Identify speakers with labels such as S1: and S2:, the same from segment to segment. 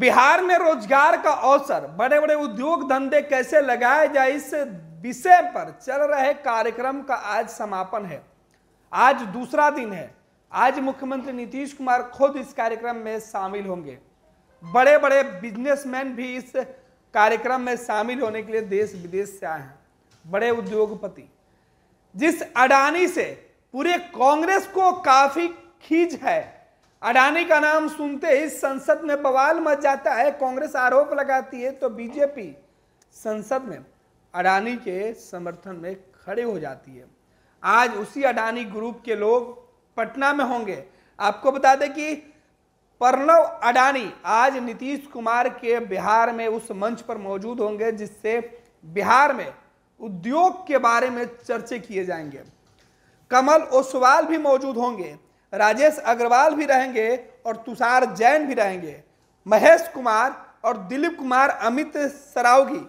S1: बिहार में रोज़गार का अवसर बड़े बड़े उद्योग धंधे कैसे लगाए जाए, इस विषय पर चल रहे कार्यक्रम का आज समापन है। आज दूसरा दिन है। आज मुख्यमंत्री नीतीश कुमार खुद इस कार्यक्रम में शामिल होंगे। बड़े बड़े बिजनेसमैन भी इस कार्यक्रम में शामिल होने के लिए देश विदेश से आए हैं। बड़े उद्योगपति। जिस अडानी से पूरे कांग्रेस को काफ़ी खींच है। अडानी का नाम सुनते ही संसद में बवाल मच जाता है। कांग्रेस आरोप लगाती है तो बीजेपी संसद में अडानी के समर्थन में खड़े हो जाती है। आज उसी अडानी ग्रुप के लोग पटना में होंगे। आपको बता दें कि प्रणव अडानी आज नीतीश कुमार के बिहार में उस मंच पर मौजूद होंगे, जिससे बिहार में उद्योग के बारे में चर्चे किए जाएँगे। कमल ओसवाल भी मौजूद होंगे। राजेश अग्रवाल भी रहेंगे और तुषार जैन भी रहेंगे। महेश कुमार और दिलीप कुमार, अमित सरावगी।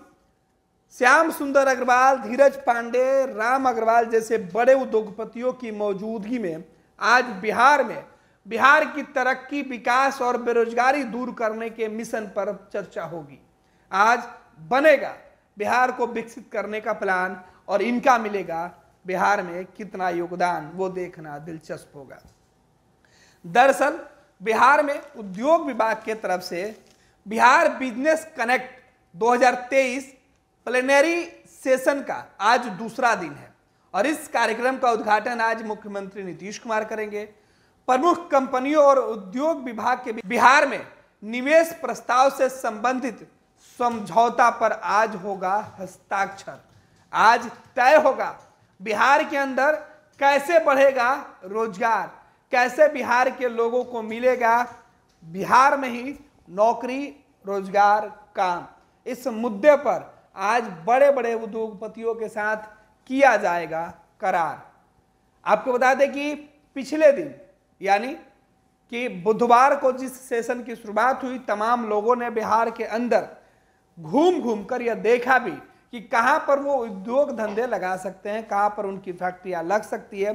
S1: श्याम सुंदर अग्रवाल, धीरज पांडे, राम अग्रवाल जैसे बड़े उद्योगपतियों की मौजूदगी में आज बिहार में, बिहार की तरक्की, विकास और बेरोजगारी दूर करने के मिशन पर चर्चा होगी। आज बनेगा, बिहार को विकसित करने का प्लान और इनका मिलेगा, बिहार में कितना योगदान, वो देखना दिलचस्प होगा। दरअसल, बिहार में उद्योग विभाग के तरफ़ से Bihar business connect 2023 plenary session का आज दूसरा दिन है और इस कार्यक्रम का उद्घाटन आज मुख्यमंत्री नीतीश कुमार करेंगे। प्रमुख कंपनियों और उद्योग विभाग के बिहार में निवेश प्रस्ताव से संबंधित समझौता पर आज होगा हस्ताक्षर। आज तय होगा बिहार के अंदर कैसे बढ़ेगा रोज़गार। कैसे बिहार के लोगों को मिलेगा? बिहार में ही नौकरी, रोज़गार, काम। इस मुद्दे पर आज बड़े बड़े उद्योगपतियों के साथ किया जाएगा करार। आपको बता दें कि पिछले दिन, यानी कि बुधवार को जिस सेशन की शुरुआत हुई, तमाम लोगों ने बिहार के अंदर घूम घूम कर यह देखा भी कि कहाँ पर वो उद्योग धंधे लगा सकते हैं, कहाँ पर उनकी फैक्ट्रियाँ लग सकती है,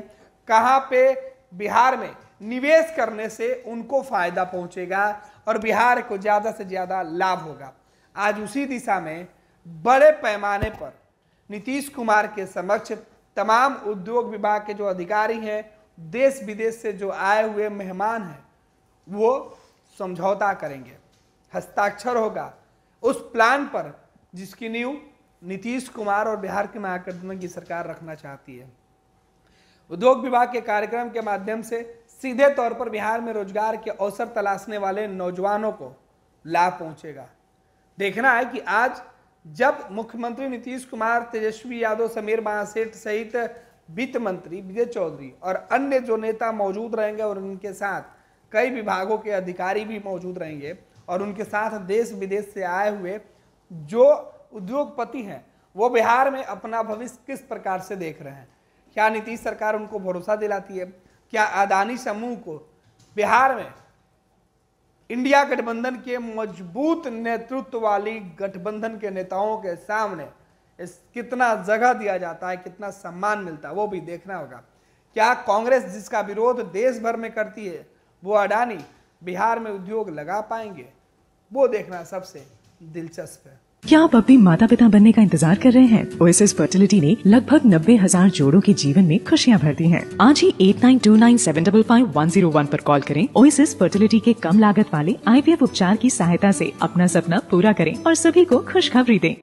S1: कहाँ पे बिहार में निवेश करने से उनको फ़ायदा पहुंचेगा और बिहार को ज़्यादा से ज़्यादा लाभ होगा। आज उसी दिशा में बड़े पैमाने पर नीतीश कुमार के समक्ष तमाम उद्योग विभाग के जो अधिकारी हैं देश विदेश से जो आए हुए मेहमान हैं, वो समझौता करेंगे। हस्ताक्षर होगा। उस प्लान पर जिसकी नींव नीतीश कुमार और बिहार के महागठबंधन की सरकार रखना चाहती है। उद्योग विभाग के कार्यक्रम के माध्यम से सीधे तौर पर बिहार में रोज़गार के अवसर तलाशने वाले नौजवानों को लाभ पहुंचेगा। देखना है कि आज जब मुख्यमंत्री नीतीश कुमार, तेजस्वी यादव, समीर महासेठ सहित वित्त मंत्री विजय चौधरी और अन्य जो नेता मौजूद रहेंगे और उनके साथ कई विभागों के अधिकारी भी मौजूद रहेंगे और उनके साथ देश विदेश से आए हुए जो उद्योगपति हैं, वो बिहार में अपना भविष्य किस प्रकार से देख रहे हैं? क्या नीतीश सरकार उनको भरोसा दिलाती है? क्या अदानी समूह को बिहार में इंडिया गठबंधन के मज़बूत नेतृत्व वाली गठबंधन के नेताओं के सामने इस कितना जगह दिया जाता है, कितना सम्मान मिलता है, वो भी देखना होगा। क्या कांग्रेस जिसका विरोध देश भर में करती है, वो अडानी बिहार में उद्योग लगा पाएँगे? वो देखना सबसे दिलचस्प है।
S2: क्या आप अपने माता पिता बनने का इंतज़ार कर रहे हैं? ओएसएस फर्टिलिटी ने लगभग नब्बे हज़ार जोड़ो के जीवन में खुशियाँ भर दी है। आज ही eight nine two nine seven double five one zero one आरोप कॉल करें। ओएसएस फर्टिलिटी के कम लागत वाले आईवीएफ उपचार की सहायता ऐसी अपना सपना पूरा करें और सभी को खुशखबरी दें।